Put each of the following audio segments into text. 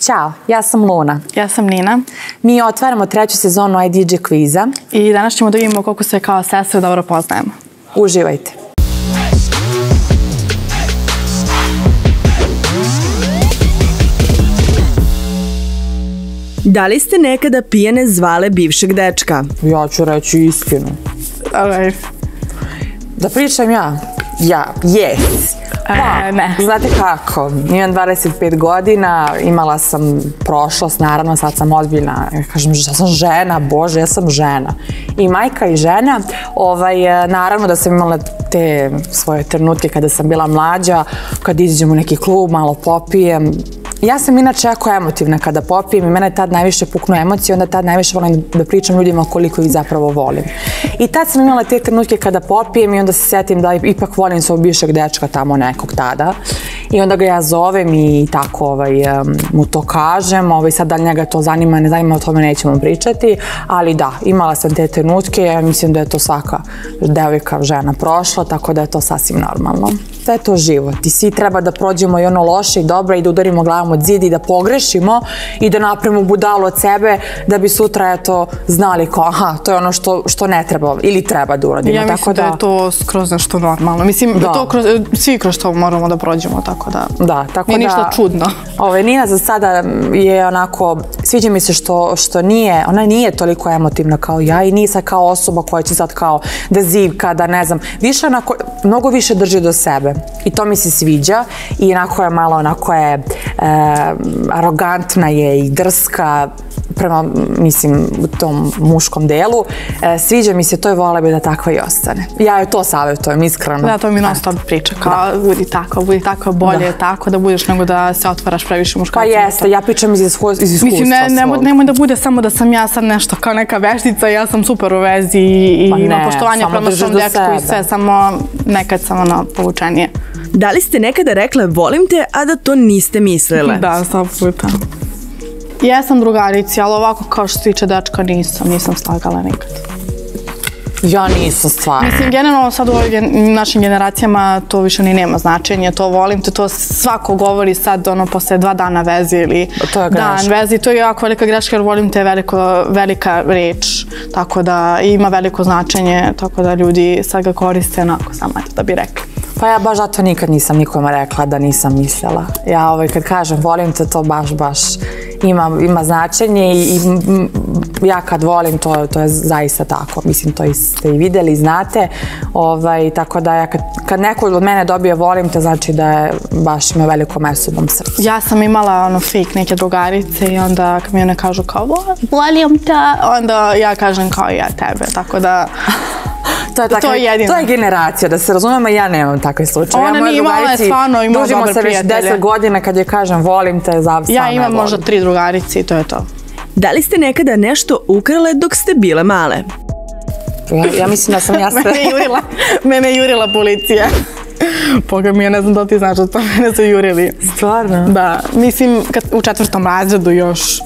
Ćao, ja sam Luna. Ja sam Nina. Mi otvaramo treću sezonu IDJ kviza. I danas ćemo da vidimo koliko se kao sestre dobro poznajemo. Uživajte. Da li ste nekada pijene zvale bivšeg dečka? Ja ću reći istinu. Da pričam ja? Ja, yes. Pa, ne. Eh, znate kako, imam 25 godina, imala sam prošlost, naravno sad sam odbiljna, ja kažem, ja sam žena, bože, ja sam žena. I majka i žena, ovaj, eh, naravno da sam imala te svoje trenutke kada sam bila mlađa, kad izađem u neki klub, malo popijem, Ja sam inače jako emotivna kada popijem i mene tad najviše puknu emocije, onda tad najviše volim da pričam ljudima koliko ih zapravo volim. I tad sam imala te trenutke kada popijem i onda se setim da ipak volim svog bivšeg dečka tamo nekog tada. I onda ga ja zovem i tako ovaj, mu to kažem. Ovaj, sad da li njega to zanima, ne zanima, o tome nećemo pričati. Ali da, imala sam te trenutke, ja mislim da je to svaka devojka žena prošla, tako da je to sasvim normalno sve to život i svi treba da prođemo i ono loše i dobro i da udarimo glavom od zida i da pogrešimo i da napravimo budalu od sebe da bi sutra eto znali ko aha, to je ono što, što ne treba ili treba da uradimo. Ja mislim tako da, da je to skroz nešto normalno. Mislim, da. to kroz, svi kroz to moramo da prođemo, tako da, da tako nije da, ništa čudno. Ove, Nina za sada je onako, sviđa mi se što, što nije, ona nije toliko emotivna kao ja i nije sad kao osoba koja će sad kao da zivka, da ne znam, više onako, mnogo više drži do sebe i to mi se sviđa i onako je malo onako je e, arogantna je i drska prema, mislim, u tom muškom delu. E, sviđa mi se to i vole bi da takva i ostane. Ja joj to savjetujem, iskreno. Da, to mi non stop priča, kao budi tako, budi tako, bolje je tako da budeš nego da se otvaraš previše muškarca. Pa jeste, ja pričam iz, iskustva Mislim, ne, nemoj, nemoj da bude samo da sam ja sad nešto kao neka veštica, ja sam super u vezi i pa imam poštovanje prema svom dečku i sve, samo nekad sam ono povučenije. Da li ste nekada rekle volim te, a da to niste mislile? Da, sto puta. Jesam drugarici, ali ovako kao što se tiče dečka nisam, nisam slagala nikad. Ja nisam stvarno. Mislim, generalno sad u ovim našim generacijama to više ni nema značenja, to volim te, to svako govori sad ono posle dva dana vezi ili dan vezi, to je jako velika greška jer volim te veliko, velika reč, tako da ima veliko značenje, tako da ljudi sad ga koriste onako samo da bi rekli. Pa ja baš zato nikad nisam nikome rekla da nisam mislila. Ja ovaj, kad kažem volim te, to baš, baš ima, ima značenje i, i ja kad volim to, to je zaista tako. Mislim, to ste i videli, znate. Ovaj, tako da ja kad, kad neko od mene dobije volim te, znači da je baš ima veliko meso u mom srcu. Ja sam imala ono fake neke drugarice i onda kad mi one kažu kao volim te, onda ja kažem kao ja tebe. Tako da to je, tako, to, je to je generacija, da se razumemo, ja nemam takve slučaje. Ona ja, nije imala, je stvarno imala dobre se već deset godina kad je kažem volim te, za Ja imam možda tri drugarice i to je to. Da li ste nekada nešto ukrale dok ste bile male? Ja, ja mislim da sam ja sve... mene, jurila, mene jurila policija. Boga mi, ja ne znam da ti znaš da to mene su jurili. Stvarno? Da, mislim, kad, u četvrtom razredu još.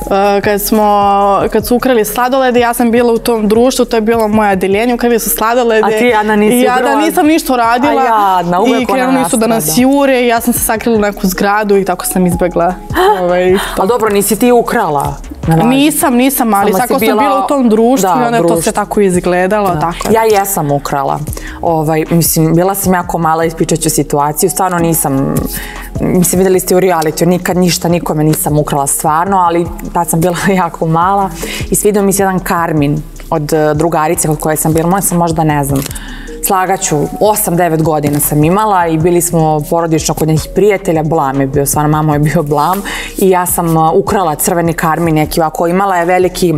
Uh, kad smo, kad su ukrali sladolede, ja sam bila u tom društvu, to je bilo moje odeljenje, ukrali su sladolede. A ti jadna nisi I ja da nisam ništa uradila. A jadna, uvek I krenuli su da nas jure i ja sam se sakrila u neku zgradu i tako sam izbegla. ovaj, Ali dobro, nisi ti ukrala? Nisam, nisam, ali Samo tako sam bila u tom društvu da, i onda to se tako izgledalo. Da. Tako. Ja jesam ukrala. Ovaj, mislim, bila sam jako mala, ispričat ću situaciju. Stvarno nisam, mislim, videli ste u reality, nikad ništa nikome nisam ukrala stvarno, ali tad sam bila jako mala i svidio mi se jedan karmin od eh, drugarice kod koje sam bila, možda ne znam, slagaću, 8-9 godina sam imala i bili smo porodično kod nekih prijatelja, blam je bio, stvarno mamo je bio blam i ja sam uh, ukrala crveni karmi neki ovako, imala je veliki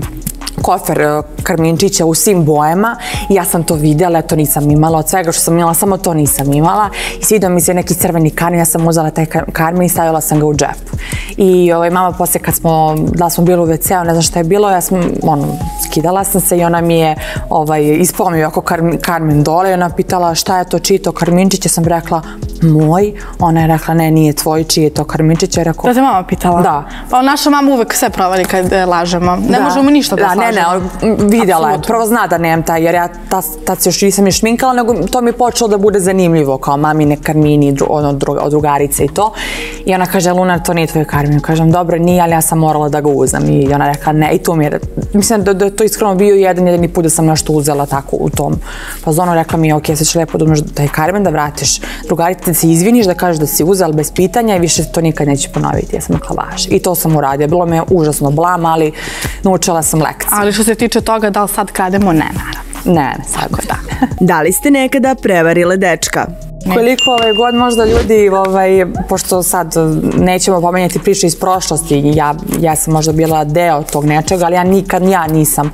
kofer e, karminčića u svim bojama. I ja sam to vidjela, to nisam imala od svega što sam imala, samo to nisam imala. I svidio mi se neki crveni karmin, ja sam uzela taj karmin i stavila sam ga u džep. I ovaj, mama poslije kad smo, da smo bili u WC-u, ne znam šta je bilo, ja sam, ono, skidala sam se i ona mi je ovaj, ispomio ako karmin, karmin dole i ona pitala šta je to čito karminčić, ja sam rekla, moj, ona je rekla ne, nije tvoj, čiji je to Karmičić, je rekao... Da te mama pitala? Da. Pa naša mama uvek sve provali kad lažemo. Ne možemo ništa da, da slažemo. Ne, ne, vidjela je, prvo zna da nemam taj, jer ja tad se još nisam je šminkala, nego to mi je počelo da bude zanimljivo, kao mamine Karmini, ono, od drugarice i to. I ona kaže, Luna, to nije tvoj Karmin. Kažem, dobro, nije, ali ja sam morala da ga uzam. I ona rekla, ne, i to mi je, mislim da, da to iskreno bio jedan jedini put da sam nešto uzela tako u tom. Pa zono rekla mi, ok, sad će lepo da uzmeš taj Karmin da vratiš drugarice, da se izviniš, da kažeš da si uzela bez pitanja i više to nikad neće ponoviti. Ja sam rekla, važi. I to sam uradio. Bilo me užasno blam, ali naučila sam lekciju. Ali što se tiče toga, da li sad krademo? Ne, naravno. Ne, ne, sad da. da li ste nekada prevarile dečka? Koliko ovaj god možda ljudi, ovaj, pošto sad nećemo pomenjati priče iz prošlosti, ja, ja sam možda bila deo tog nečega, ali ja nikad ja nisam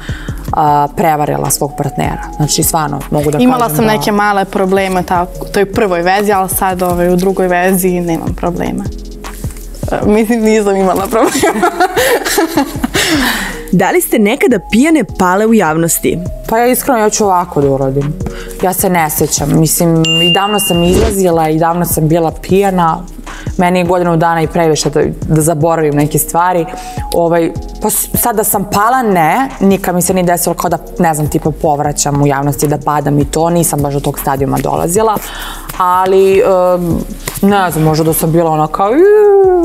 a, prevarila svog partnera. Znači, stvarno, mogu da Imala kažem sam neke male probleme ta, u toj prvoj vezi, ali sad ovaj, u drugoj vezi nemam problema. Mislim, nisam imala problema. Da li ste nekada pijane pale u javnosti? Pa ja iskreno ja ću ovako da uradim. Ja se ne sećam. Mislim, i davno sam izlazila i davno sam bila pijana. Meni je godinu dana i previše da, da zaboravim neke stvari. Ovaj, pa sad da sam pala, ne. Nikad mi se ni desilo kao da, ne znam, tipa povraćam u javnosti da padam i to. Nisam baš do tog stadijuma dolazila. Ali, um, ne znam, možda da sam bila ona kao,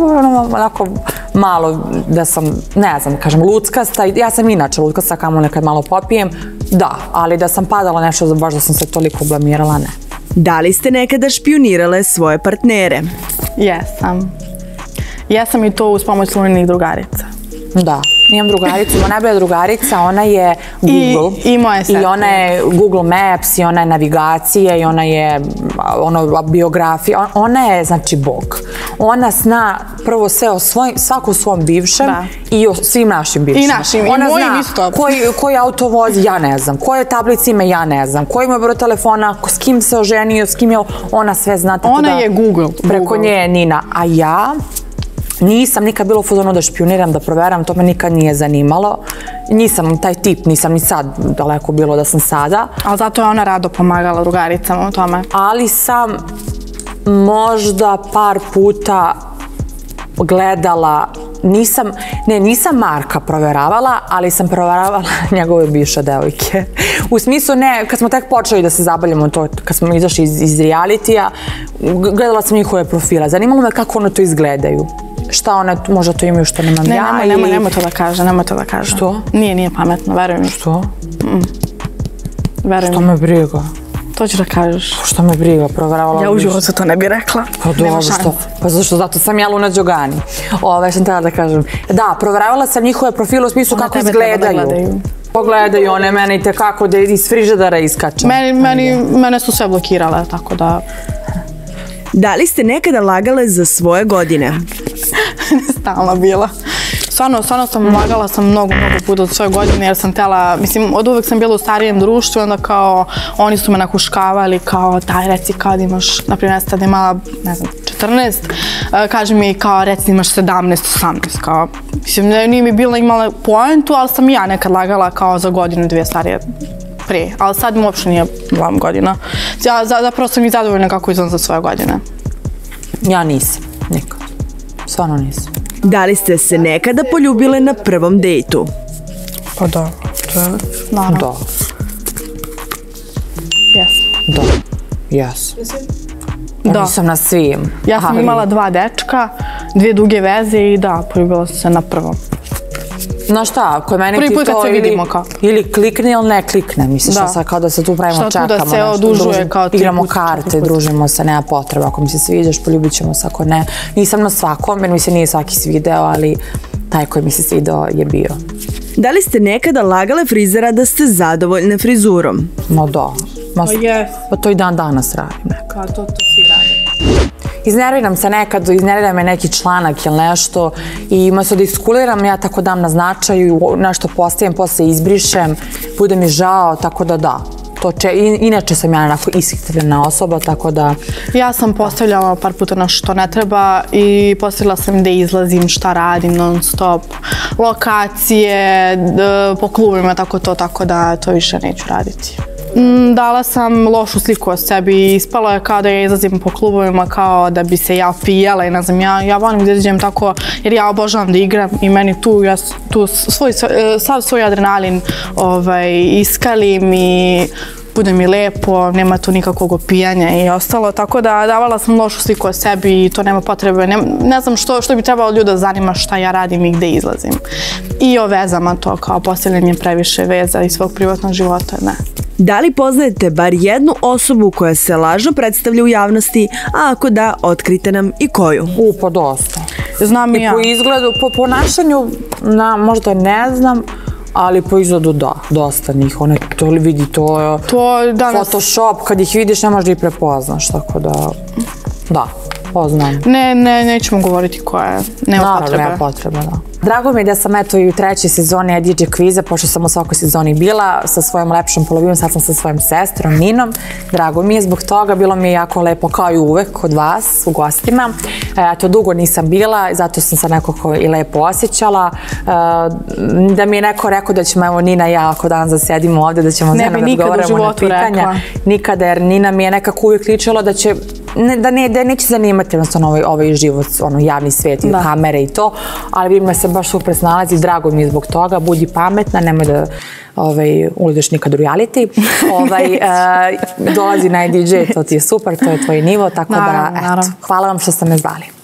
ono, onako malo da sam, ne znam, kažem, luckasta. Ja sam inače luckasta, kamo nekad malo popijem. Da, ali da sam padala nešto, baš da sam se toliko blamirala, ne. Da li ste nekada špionirale svoje partnere? Jesam. Jesam i to uz pomoć slunenih drugarica. Da. Imam drugaricu, ima najbolja drugarica, ona je Google. I, i moje I ona je Google Maps, i ona je navigacije, i ona je ono, biografija. Ona je, znači, bog. Ona zna prvo sve o svojim, svaku svom bivšem da. i o svim našim bivšima. I našim, ona i mojim isto. Koji, koji auto vozi, ja ne znam. Koje tablice ima, ja ne znam. Koji ima broj telefona, s kim se oženio, s kim je, ona sve zna. Tako ona da, je Google. Preko Google. nje je Nina. A ja, Nisam nikad bilo fuzonu da špioniram, da proveram, to me nikad nije zanimalo. Nisam taj tip, nisam ni sad daleko bilo da sam sada. Ali zato je ona rado pomagala drugaricama u tome. Ali sam možda par puta gledala nisam, ne, nisam Marka proveravala, ali sam proveravala njegove bivše devojke. U smislu, ne, kad smo tek počeli da se zabavljamo to, kad smo izašli iz, iz realitija, gledala sam njihove profile. Zanimalo me kako one to izgledaju šta one možda to imaju što nemam ne, ja nemoj, nemoj, nemoj to da kaže, nemoj to da kaže. Što? Nije, nije pametno, verujem. Što? Mm. Verujem. Što me briga? To ću da kažeš. Pa što me briga, proveravala. Ja u životu to ne bi rekla. Pa dobro, što? Pa zašto? Zato sam ja Luna Đogani. Ove, što tada da kažem. Da, proveravala sam njihove profile u smislu kako izgledaju. Pogledaju one mene i tekako da iz frižedara iskačem. Meni, meni, mene su sve blokirale, tako da... Da li ste nekada lagale za svoje godine? Stalno bila. Stvarno, stvarno sam ulagala sam mnogo, mnogo puta od svoje godine jer sam tela, mislim, od uvek sam bila u starijem društvu onda kao oni su me nakuškavali kao daj reci kao da imaš, na ja sad imala, ne znam, 14, kaže mi kao reci imaš 17, 18, kao, mislim, nije mi bila imala poentu, ali sam ja nekad lagala kao za godinu, dvije starije prije, ali sad mi uopšte nije vam godina. Ja zapravo sam i zadovoljna kako izam za svoje godine. Ja nisam, nikad. Stvarno nisam. Da li ste se nekada poljubile na prvom dejtu? Pa da. Da. Naravno. Da. Jes. Da. Jes. Da. Nisam na svim. Ja sam ali... imala dva dečka, dvije duge veze i da, poljubila sam se na prvom. Znaš šta, kod mene Prvi ti to ili, vidimo kao. ili klikne ili ne klikne. Misliš da. sad kao da se tu pravimo šta čekamo. Šta tu da se odužuje družim, kao Igramo karte, družimo se, nema potreba. Ako mi se sviđaš, poljubit ćemo se, ako ne. Nisam na svakom, jer mi se nije svaki svideo, ali taj koji mi se svideo je bio. Da li ste nekada lagale frizera da ste zadovoljne frizurom? No da. Ma, pa yes. Pa to i dan danas radim. Kao to, to radim iznerviram se nekad, iznervira me neki članak ili nešto i umesto da iskuliram, ja tako dam na značaju, nešto postavim, posle izbrišem, bude mi žao, tako da da. To če, inače sam ja onako ishitrena osoba, tako da... Ja sam postavljala par puta na što ne treba i postavila sam da izlazim, šta radim non stop, lokacije, po klubima, tako to, tako da to više neću raditi. Mm, dala sam lošu sliku o sebi i ispalo je kao da ja izlazim po klubovima kao da bi se ja pijala i ne znam, ja, ja volim da izađem tako jer ja obožavam da igram i meni tu, ja tu svoj, e, sav svoj adrenalin ovaj, iskalim i bude mi lepo, nema tu nikakvog opijanja i ostalo, tako da davala sam lošu sliku o sebi i to nema potrebe, ne, ne znam što, što bi trebalo ljuda zanima šta ja radim i gde izlazim. I o vezama to kao postavljanje previše veza iz svog privatnog života, ne. Da li poznajete bar jednu osobu koja se lažno predstavlja u javnosti, a ako da, otkrite nam i koju? U, pa dosta. Znam i I ja. po izgledu, po ponašanju, na, možda ne znam, ali po izgledu da, dosta njih. One, to li vidi, to je To danas... Photoshop, kad ih vidiš ne možeš da ih prepoznaš, tako da, da, poznam. Ne, ne, nećemo govoriti koja je. Nema Naravno, potrebe. nema potrebe, da. Drago mi je da sam eto i u trećoj sezoni DJ kviza, pošto sam u svakoj sezoni bila sa svojom lepšom polovinom, sad sam sa svojom sestrom Ninom. Drago mi je zbog toga, bilo mi je jako lepo kao i uvek kod vas u gostima. E, Eto, dugo nisam bila, zato sam se nekako i lepo osjećala. E, Da mi je neko rekao da ćemo, evo Nina i ja, ako danas zasedimo ovde, da ćemo zajedno da u odgovaramo na pitanja. rekla. Nikada, jer Nina mi je nekako uvijek ličila da će ne, da, ne, da je neće zanimati jednostavno ovaj, ovaj život, ono, javni svijet i kamere i to, ali vidim da se baš super snalazi, drago mi je zbog toga, budi pametna, nemoj da ovaj, uđeš nikad u reality. ovaj, e, dolazi na DJ, to ti je super, to je tvoj nivo, tako Naravno, da, eto, naravno. hvala vam što ste me zvali.